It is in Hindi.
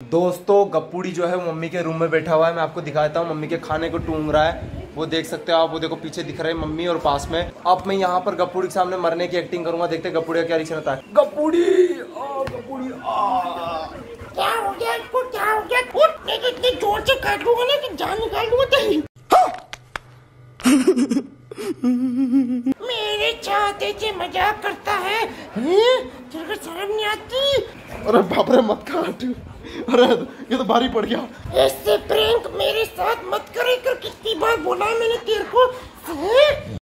दोस्तों गप्पूड़ी जो है वो मम्मी के रूम में बैठा हुआ है। मैं आपको दिखाता हूँ मम्मी के खाने को टूंग रहा है। वो देख सकते हो आप वो देखो पीछे दिख रहे हैं मम्मी और पास में। अब मैं यहाँ पर गप्पूड़ी के सामने मरने की एक्टिंग करूँगा। देखते हैं गप्पूड़ी का क्या रिएक्शन होता है। गप्पूड़ी! गप्पूड़ी क्या हो गया इसको क्या हो गया? मैं तो इतनी ज़ोर से काट लूँगा ना कि जान निकाल दूँगा तेरी। मेरे चाहते से मज़ाक करता है हैं? तेरे को शर्म नहीं आती? अरे बाप रे मत काट। अरे ये तो भारी पड़ गया। ऐसे प्रैंक मेरे साथ मत करे कर कितनी बार बोला है मैंने तेरे को?